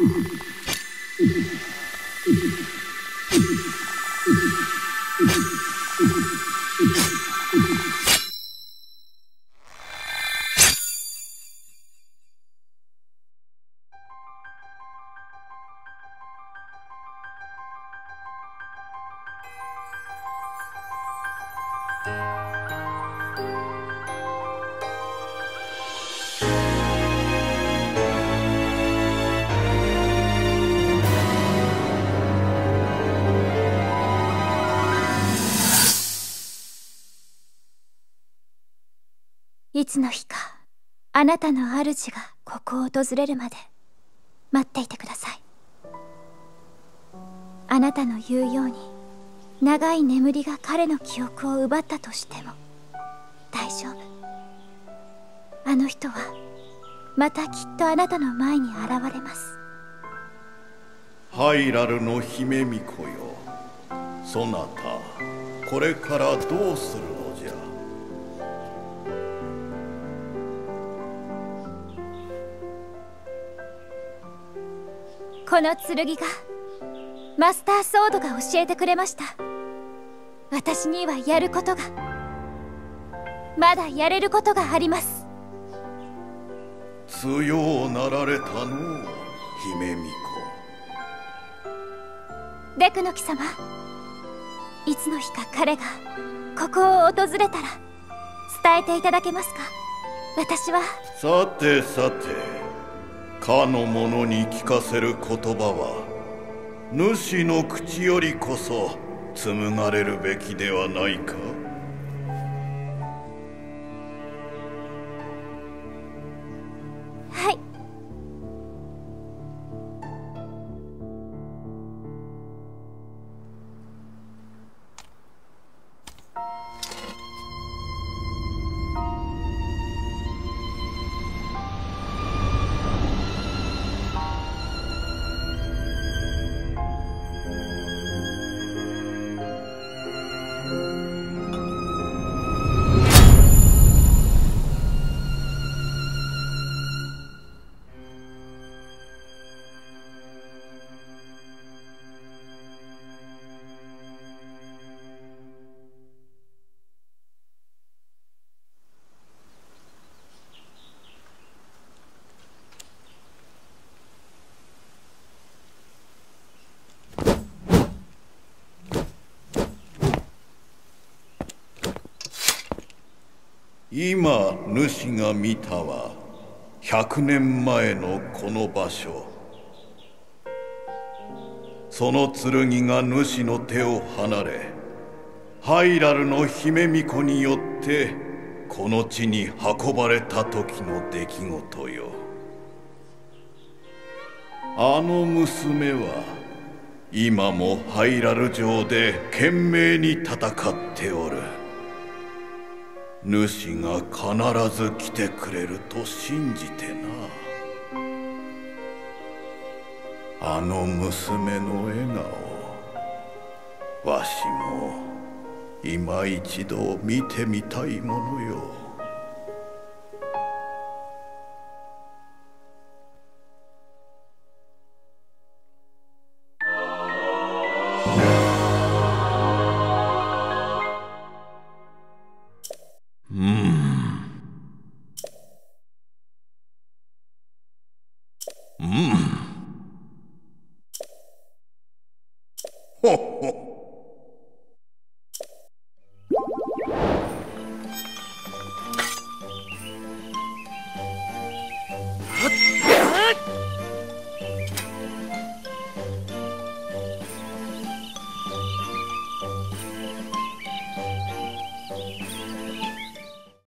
you いつの日かあなたの主がここを訪れるまで待っていてください。あなたの言うように長い眠りが彼の記憶を奪ったとしても大丈夫。あの人はまたきっとあなたの前に現れます。ハイラルの姫巫女よ。そなたこれからどうするこの剣がマスターソードが教えてくれました。私にはやることが。まだやれることがあります。強うなられたの姫巫女。デクノキ様いつの日か彼がここを訪れたら伝えていただけますか？私は。さてさてかの者に聞かせる言葉は主の口よりこそ紡がれるべきではないか？今主が見たは100年前のこの場所。その剣が主の手を離れハイラルの姫巫女によってこの地に運ばれた時の出来事よ。あの娘は今もハイラル城で懸命に戦っておる。主が必ず来てくれると信じてな。あの娘の笑顔。わしも今一度見てみたいものよ。ほっほ。